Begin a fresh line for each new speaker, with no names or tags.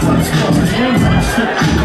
clutch, clutch, and my shit.